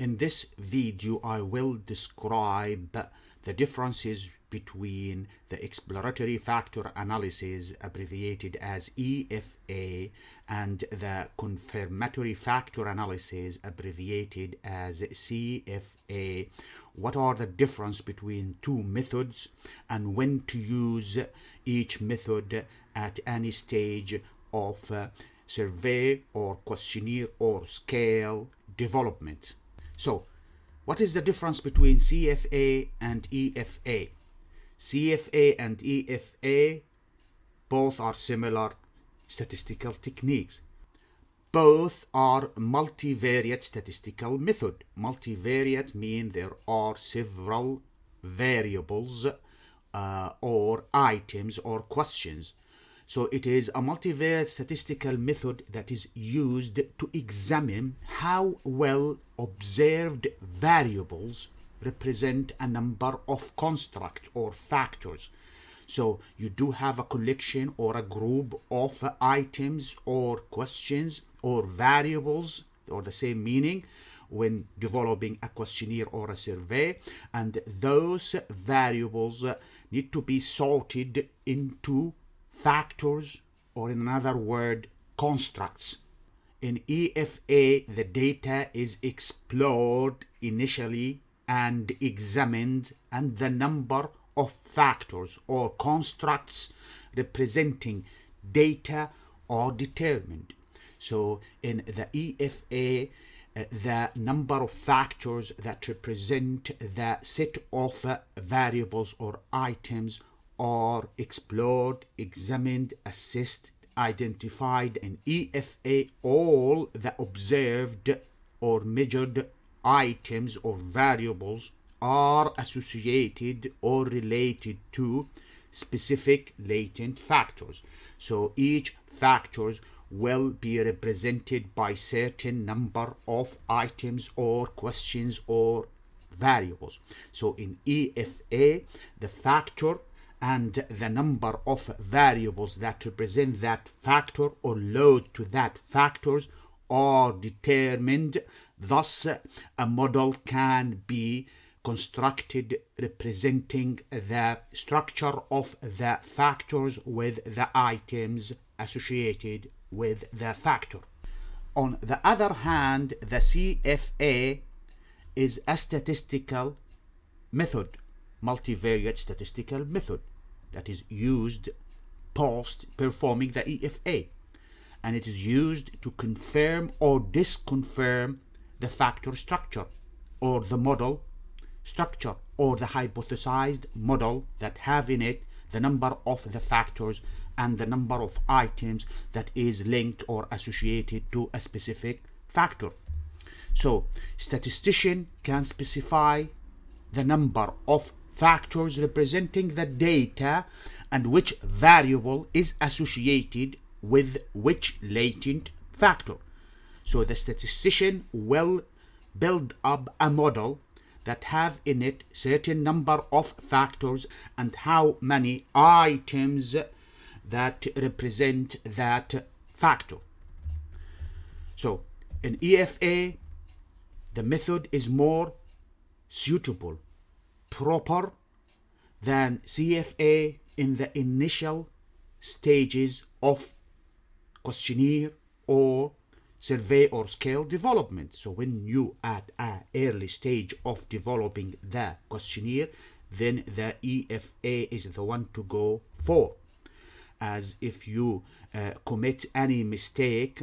In this video, I will describe the differences between the exploratory factor analysis, abbreviated as EFA, and the confirmatory factor analysis, abbreviated as CFA. What are the difference between two methods and when to use each method at any stage of uh, survey or questionnaire or scale development. So, what is the difference between CFA and EFA? CFA and EFA both are similar statistical techniques. Both are multivariate statistical method. Multivariate mean there are several variables uh, or items or questions so it is a multivariate statistical method that is used to examine how well observed variables represent a number of construct or factors. So you do have a collection or a group of items or questions or variables or the same meaning when developing a questionnaire or a survey and those variables need to be sorted into factors, or in another word, constructs. In EFA, the data is explored initially and examined, and the number of factors or constructs representing data are determined. So, in the EFA, uh, the number of factors that represent the set of uh, variables or items are explored, examined, assessed, identified, and EFA all the observed or measured items or variables are associated or related to specific latent factors. So each factors will be represented by certain number of items or questions or variables. So in EFA, the factor and the number of variables that represent that factor or load to that factors are determined. Thus, a model can be constructed representing the structure of the factors with the items associated with the factor. On the other hand, the CFA is a statistical method, multivariate statistical method that is used post performing the EFA and it is used to confirm or disconfirm the factor structure or the model structure or the hypothesized model that have in it the number of the factors and the number of items that is linked or associated to a specific factor. So statistician can specify the number of factors representing the data and which variable is associated with which latent factor. So the statistician will build up a model that have in it certain number of factors and how many items that represent that factor. So in EFA, the method is more suitable proper than CFA in the initial stages of questionnaire or survey or scale development. So when you at an early stage of developing the questionnaire, then the EFA is the one to go for. As if you uh, commit any mistake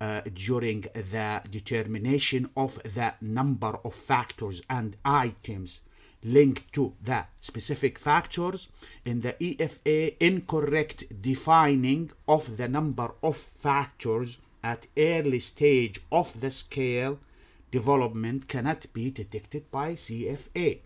uh, during the determination of the number of factors and items linked to the specific factors in the EFA incorrect defining of the number of factors at early stage of the scale development cannot be detected by CFA.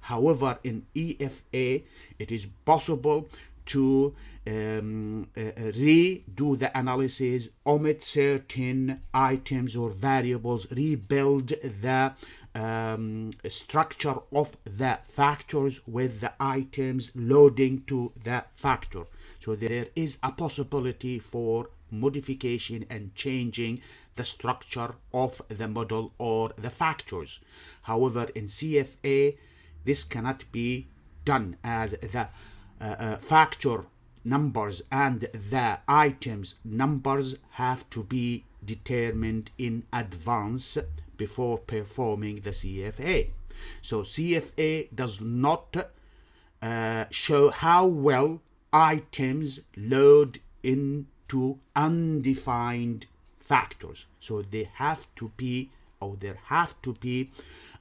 However, in EFA, it is possible to um, uh, redo the analysis, omit certain items or variables, rebuild the um, structure of the factors with the items loading to the factor. So there is a possibility for modification and changing the structure of the model or the factors. However, in CFA, this cannot be done as the uh, uh, factor numbers and the items numbers have to be determined in advance before performing the CFA. So CFA does not uh, show how well items load into undefined factors. So they have to be, or there have to be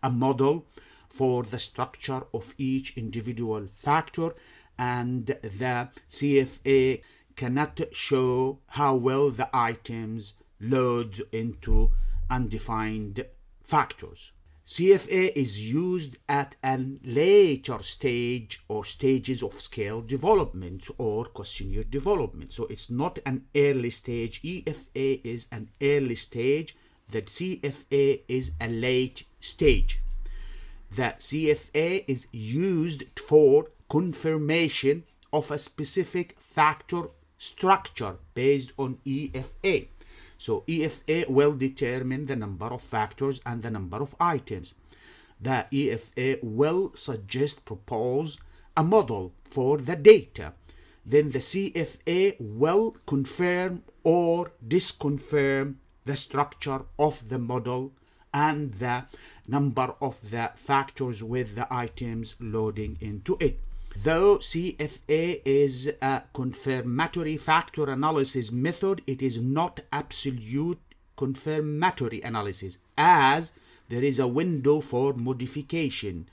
a model for the structure of each individual factor and the CFA cannot show how well the items load into undefined factors. CFA is used at a later stage or stages of scale development or questionnaire development. So it's not an early stage. EFA is an early stage. The CFA is a late stage. The CFA is used for confirmation of a specific factor structure based on EFA. So EFA will determine the number of factors and the number of items. The EFA will suggest, propose a model for the data. Then the CFA will confirm or disconfirm the structure of the model and the number of the factors with the items loading into it. Though CFA is a confirmatory factor analysis method, it is not absolute confirmatory analysis as there is a window for modification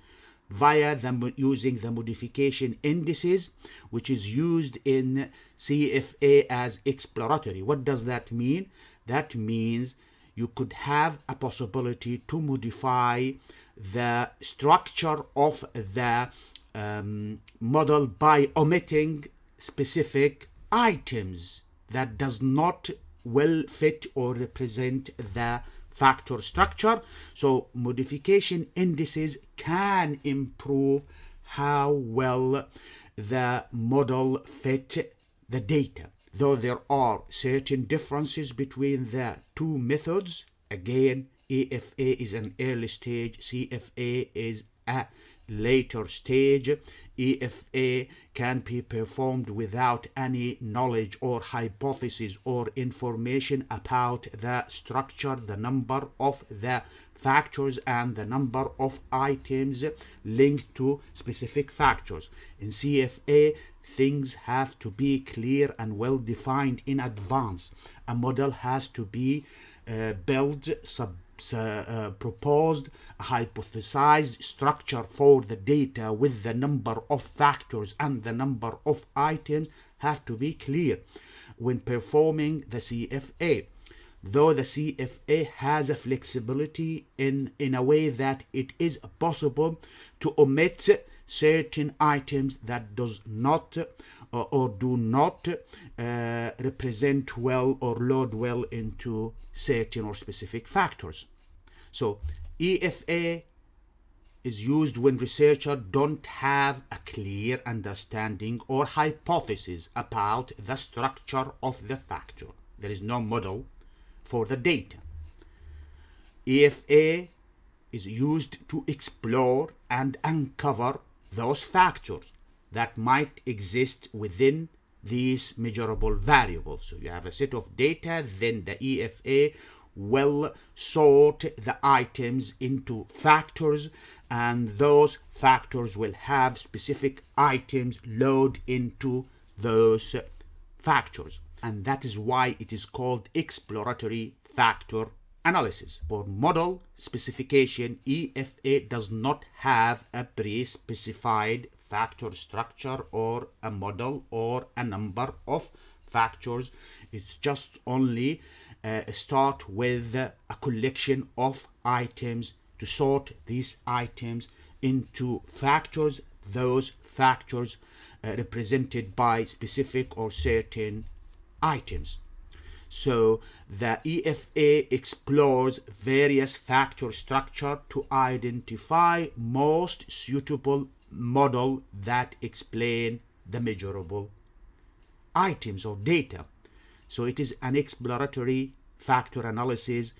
via the, using the modification indices which is used in CFA as exploratory. What does that mean? That means you could have a possibility to modify the structure of the um, model by omitting specific items that does not well fit or represent the factor structure. So modification indices can improve how well the model fit the data. Though there are certain differences between the two methods, again, EFA is an early stage, CFA is a later stage, EFA can be performed without any knowledge or hypothesis or information about the structure, the number of the factors and the number of items linked to specific factors. In CFA, things have to be clear and well defined in advance. A model has to be uh, built, sub Uh, uh, proposed hypothesized structure for the data with the number of factors and the number of items have to be clear when performing the CFA. Though the CFA has a flexibility in, in a way that it is possible to omit certain items that does not uh, or do not uh, represent well or load well into certain or specific factors. So EFA is used when researchers don't have a clear understanding or hypothesis about the structure of the factor. There is no model for the data. EFA is used to explore and uncover those factors that might exist within these measurable variables. So you have a set of data, then the EFA will sort the items into factors and those factors will have specific items load into those factors and that is why it is called exploratory factor analysis. For model specification, EFA does not have a pre-specified factor structure or a model or a number of factors. It's just only uh, start with a collection of items to sort these items into factors, those factors uh, represented by specific or certain items. So the EFA explores various factor structure to identify most suitable model that explain the measurable items or data. So it is an exploratory factor analysis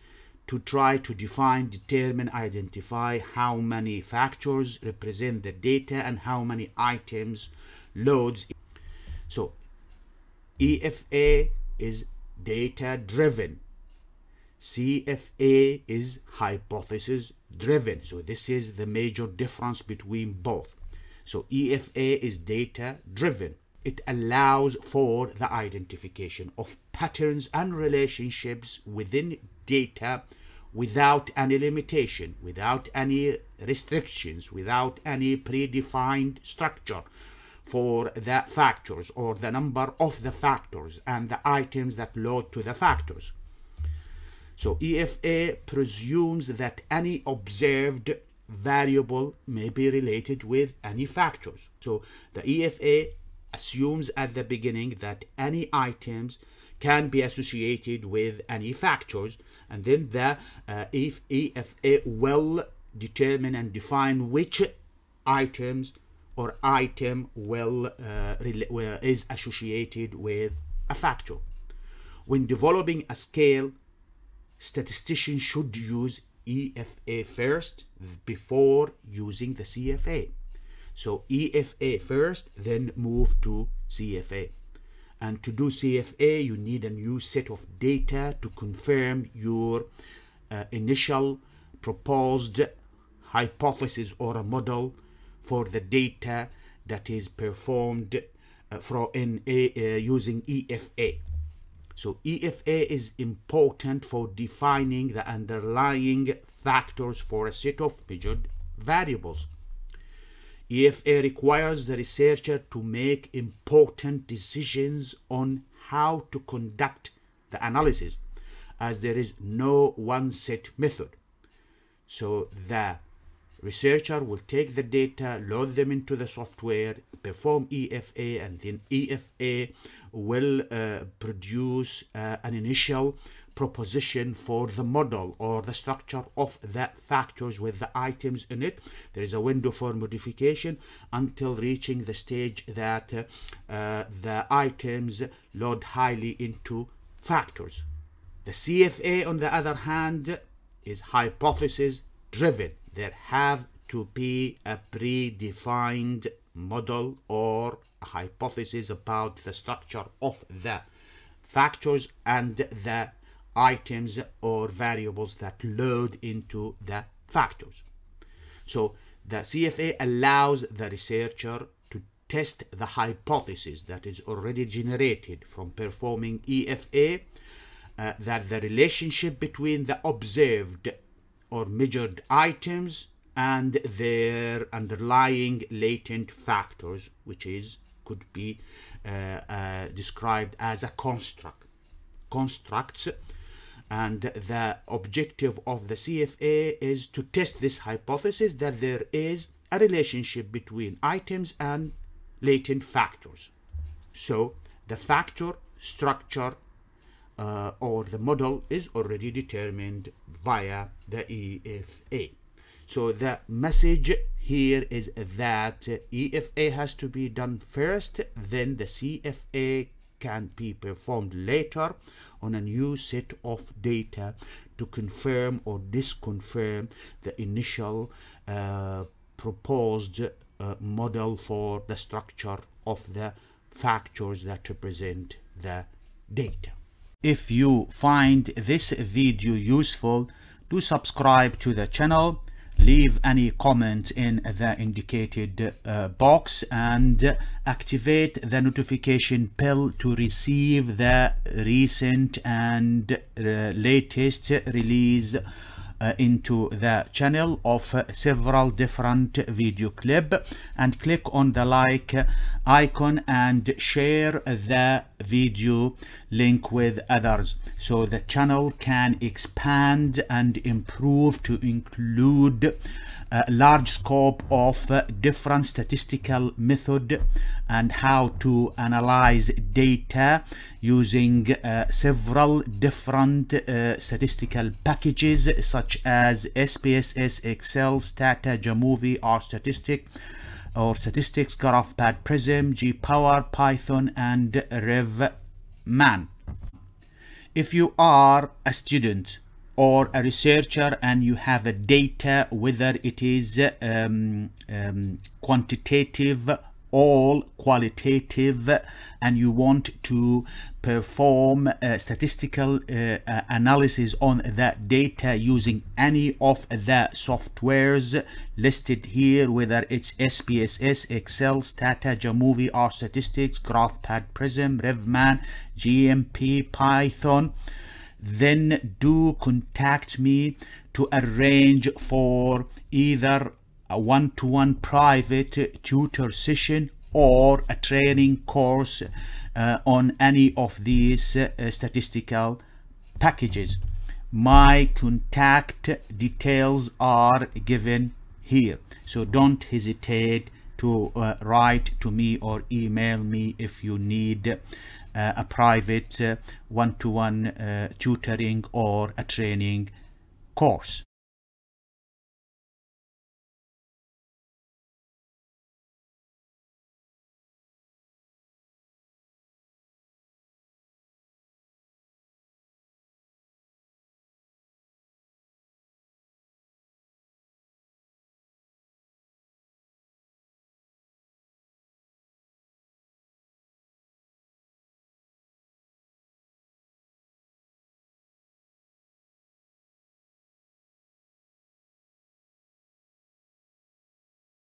to try to define, determine, identify how many factors represent the data and how many items loads. So EFA is data driven. CFA is hypothesis driven. So this is the major difference between both. So EFA is data driven. It allows for the identification of patterns and relationships within data without any limitation, without any restrictions, without any predefined structure for the factors or the number of the factors and the items that load to the factors. So EFA presumes that any observed variable may be related with any factors. So the EFA assumes at the beginning that any items can be associated with any factors and then the uh, EFA will determine and define which items or item will uh, is associated with a factor. When developing a scale, statisticians should use EFA first before using the CFA. So EFA first, then move to CFA. And to do CFA, you need a new set of data to confirm your uh, initial proposed hypothesis or a model for the data that is performed uh, for in a, uh, using EFA. So EFA is important for defining the underlying factors for a set of measured variables. EFA requires the researcher to make important decisions on how to conduct the analysis as there is no one set method. So the researcher will take the data, load them into the software, perform EFA, and then EFA will uh, produce uh, an initial proposition for the model or the structure of the factors with the items in it. There is a window for modification until reaching the stage that uh, the items load highly into factors. The CFA, on the other hand, is hypothesis driven. There have to be a predefined model or hypothesis about the structure of the factors and the items or variables that load into the factors. So the CFA allows the researcher to test the hypothesis that is already generated from performing EFA uh, that the relationship between the observed or measured items and their underlying latent factors, which is could be uh, uh, described as a construct, constructs and the objective of the CFA is to test this hypothesis that there is a relationship between items and latent factors. So the factor structure uh, or the model is already determined via the EFA. So the message here is that EFA has to be done first, then the CFA can be performed later on a new set of data to confirm or disconfirm the initial uh, proposed uh, model for the structure of the factors that represent the data. If you find this video useful, do subscribe to the channel leave any comment in the indicated uh, box and activate the notification bell to receive the recent and uh, latest release uh, into the channel of uh, several different video clip. And click on the like icon and share the video link with others. So the channel can expand and improve to include a large scope of uh, different statistical method and how to analyze data using uh, several different uh, statistical packages such as SPSS, Excel, Stata, Jamovi, R Statistic, or Statistics, GraphPad, Prism, GPower, Python, and RevMan. if you are a student or a researcher and you have a data whether it is um, um, quantitative or qualitative and you want to perform statistical uh, analysis on that data using any of the softwares listed here whether it's SPSS, Excel, Stata, Jamovi, R Statistics, GraphPad, Prism, RevMan, GMP, Python. Then do contact me to arrange for either a one-to-one -one private tutor session or a training course uh, on any of these uh, statistical packages. My contact details are given here so don't hesitate to uh, write to me or email me if you need uh, a private one-to-one -one, uh, tutoring or a training course